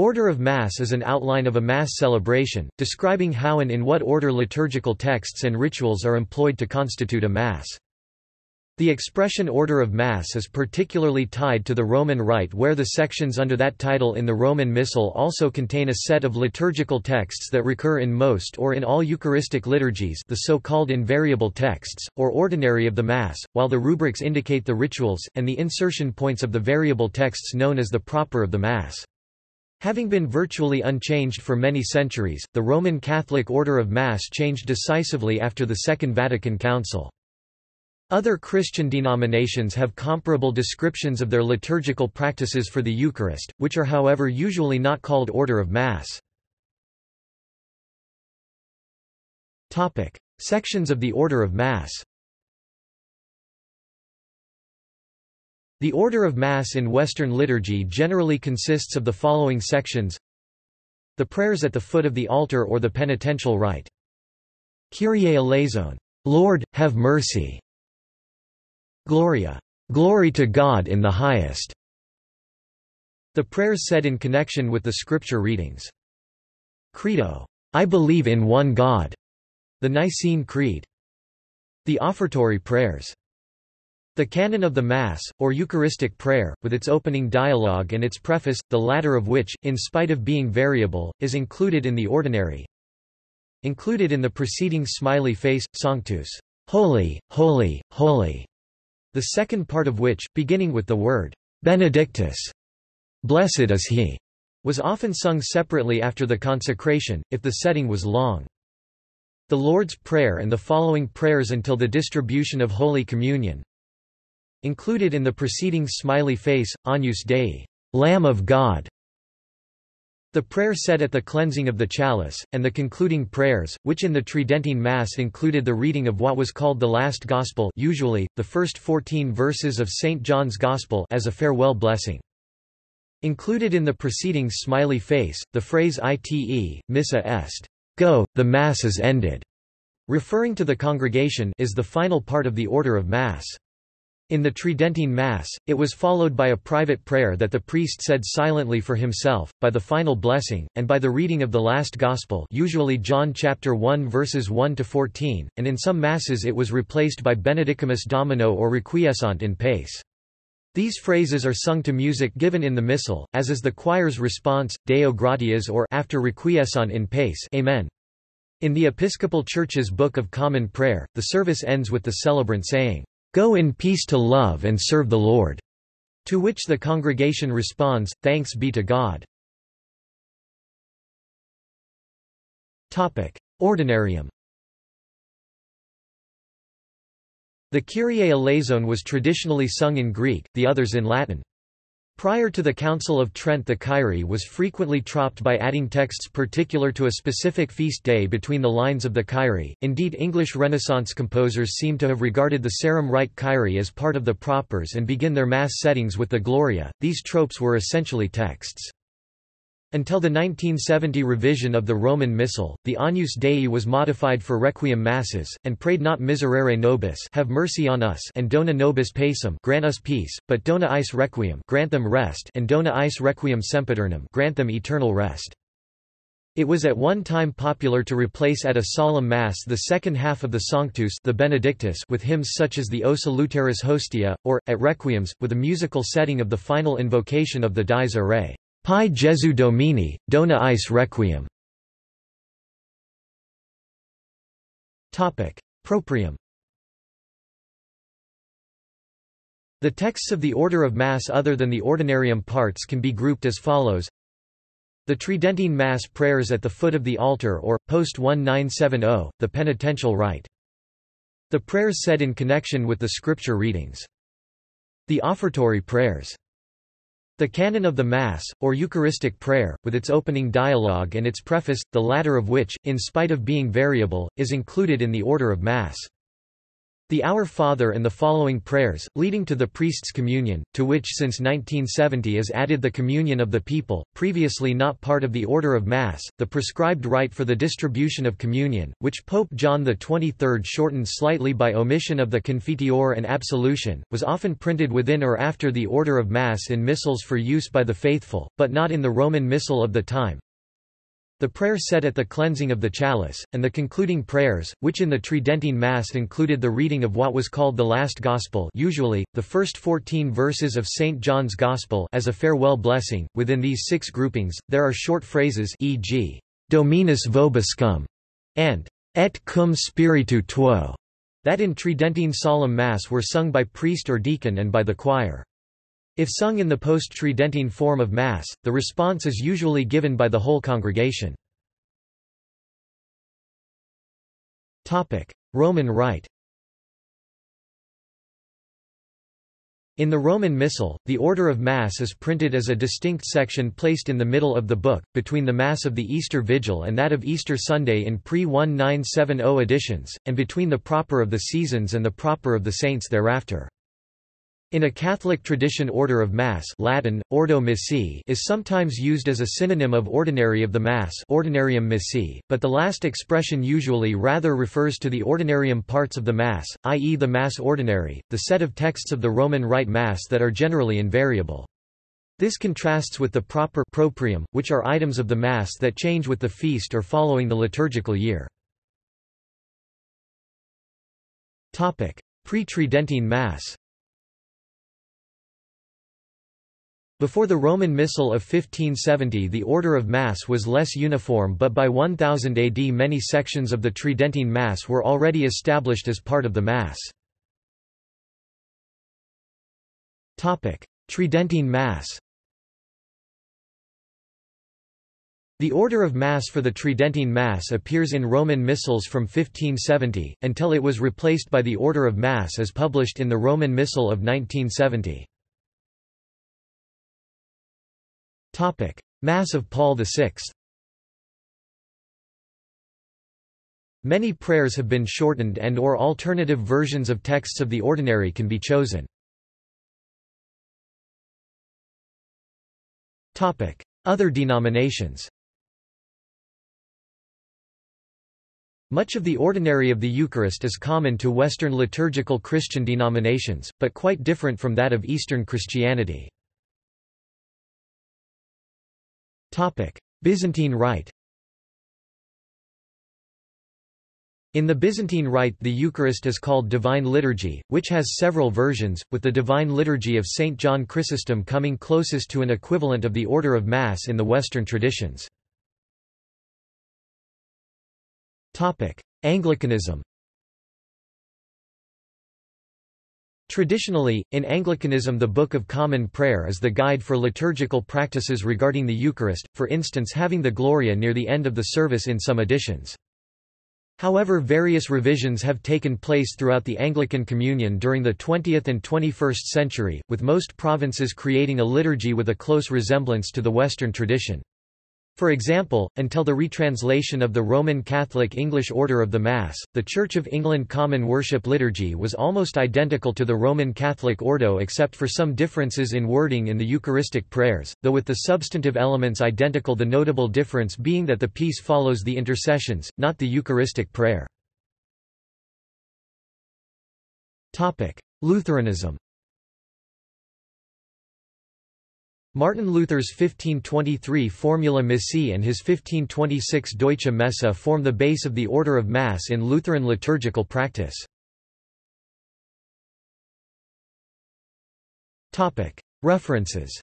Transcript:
Order of Mass is an outline of a Mass celebration, describing how and in what order liturgical texts and rituals are employed to constitute a Mass. The expression Order of Mass is particularly tied to the Roman Rite where the sections under that title in the Roman Missal also contain a set of liturgical texts that recur in most or in all Eucharistic liturgies the so-called invariable texts, or ordinary of the Mass, while the rubrics indicate the rituals, and the insertion points of the variable texts known as the proper of the Mass. Having been virtually unchanged for many centuries, the Roman Catholic order of Mass changed decisively after the Second Vatican Council. Other Christian denominations have comparable descriptions of their liturgical practices for the Eucharist, which are however usually not called order of Mass. Sections of the Order of Mass The Order of Mass in Western liturgy generally consists of the following sections The prayers at the foot of the altar or the penitential rite Kyrie eleison, Lord, have mercy Gloria. Glory to God in the highest. The prayers said in connection with the scripture readings. Credo. I believe in one God. The Nicene Creed. The offertory prayers. The canon of the Mass, or Eucharistic prayer, with its opening dialogue and its preface, the latter of which, in spite of being variable, is included in the ordinary. Included in the preceding smiley face, Sanctus. Holy, holy, holy the second part of which, beginning with the word Benedictus, blessed is he, was often sung separately after the consecration, if the setting was long. The Lord's Prayer and the following prayers until the distribution of Holy Communion. Included in the preceding smiley face, Agnus Dei, Lamb of God, the prayer said at the cleansing of the chalice, and the concluding prayers, which in the Tridentine Mass included the reading of what was called the Last Gospel usually, the first 14 verses of St. John's Gospel as a farewell blessing. Included in the preceding smiley face, the phrase ite, missa est, go, the Mass is ended, referring to the congregation is the final part of the order of Mass. In the Tridentine Mass, it was followed by a private prayer that the priest said silently for himself, by the final blessing, and by the reading of the last Gospel usually John chapter 1 verses 1 to 14, and in some Masses it was replaced by Benedicamus Domino or Requiescant in pace. These phrases are sung to music given in the Missal, as is the choir's response, Deo gratias or after Requiescant in pace Amen. In the Episcopal Church's Book of Common Prayer, the service ends with the celebrant saying, Go in peace to love and serve the Lord. To which the congregation responds, Thanks be to God. Ordinarium The Kyrie eleison was traditionally sung in Greek, the others in Latin. Prior to the Council of Trent the Kyrie was frequently troped by adding texts particular to a specific feast day between the lines of the Kyrie, indeed English Renaissance composers seem to have regarded the Sarum Rite Kyrie as part of the propers and begin their Mass settings with the Gloria, these tropes were essentially texts. Until the 1970 revision of the Roman Missal, the Agnus Dei was modified for Requiem Masses, and prayed not Miserere Nobis have mercy on us and Dona Nobis Pacem grant us peace, but Dona Eis Requiem grant them rest and Dona Eis Requiem Sempiternam grant them eternal rest. It was at one time popular to replace at a solemn Mass the second half of the Sanctus the Benedictus with hymns such as the O Salutaris Hostia, or, at Requiems, with a musical setting of the final invocation of the Dies Irae. Pie Jesu Domine, dona eis requiem. Proprium The texts of the order of Mass other than the ordinarium parts can be grouped as follows The Tridentine Mass prayers at the foot of the altar or, post 1970, the penitential rite. The prayers said in connection with the scripture readings. The offertory prayers. The canon of the Mass, or Eucharistic prayer, with its opening dialogue and its preface, the latter of which, in spite of being variable, is included in the order of Mass. The Our Father and the following prayers, leading to the priest's communion, to which since 1970 is added the communion of the people, previously not part of the order of Mass, the prescribed rite for the distribution of communion, which Pope John XXIII shortened slightly by omission of the Confiteor and Absolution, was often printed within or after the order of Mass in missals for use by the faithful, but not in the Roman Missal of the time, the prayer said at the cleansing of the chalice, and the concluding prayers, which in the Tridentine Mass included the reading of what was called the last Gospel usually, the first fourteen verses of St. John's Gospel as a farewell blessing. Within these six groupings, there are short phrases e.g., Dominus vobiscum, and Et cum spiritu tuo, that in Tridentine solemn Mass were sung by priest or deacon and by the choir. If sung in the post-Tridentine form of Mass, the response is usually given by the whole congregation. Roman Rite In the Roman Missal, the order of Mass is printed as a distinct section placed in the middle of the book, between the Mass of the Easter Vigil and that of Easter Sunday in pre-1970 editions, and between the Proper of the Seasons and the Proper of the Saints thereafter. In a Catholic tradition order of Mass Latin, Ordo Missae is sometimes used as a synonym of ordinary of the Mass Ordinarium missae, but the last expression usually rather refers to the ordinarium parts of the Mass, i.e. the Mass Ordinary, the set of texts of the Roman Rite Mass that are generally invariable. This contrasts with the proper proprium, which are items of the Mass that change with the feast or following the liturgical year. Pre-Tridentine Mass Before the Roman Missal of 1570 the order of Mass was less uniform but by 1000 AD many sections of the Tridentine Mass were already established as part of the Mass. Tridentine Mass The order of Mass for the Tridentine Mass appears in Roman Missals from 1570, until it was replaced by the order of Mass as published in the Roman Missal of 1970. Mass of Paul VI Many prayers have been shortened and or alternative versions of texts of the ordinary can be chosen. Topic: Other denominations Much of the ordinary of the Eucharist is common to Western liturgical Christian denominations, but quite different from that of Eastern Christianity. Byzantine Rite In the Byzantine Rite the Eucharist is called Divine Liturgy, which has several versions, with the Divine Liturgy of St. John Chrysostom coming closest to an equivalent of the order of Mass in the Western traditions. Anglicanism Traditionally, in Anglicanism the Book of Common Prayer is the guide for liturgical practices regarding the Eucharist, for instance having the Gloria near the end of the service in some editions. However various revisions have taken place throughout the Anglican Communion during the 20th and 21st century, with most provinces creating a liturgy with a close resemblance to the Western tradition. For example, until the retranslation of the Roman Catholic English Order of the Mass, the Church of England Common Worship Liturgy was almost identical to the Roman Catholic Ordo except for some differences in wording in the Eucharistic prayers, though with the substantive elements identical the notable difference being that the peace follows the intercessions, not the Eucharistic prayer. Lutheranism Martin Luther's 1523 Formula Missae and his 1526 Deutsche Messe form the base of the order of Mass in Lutheran liturgical practice. References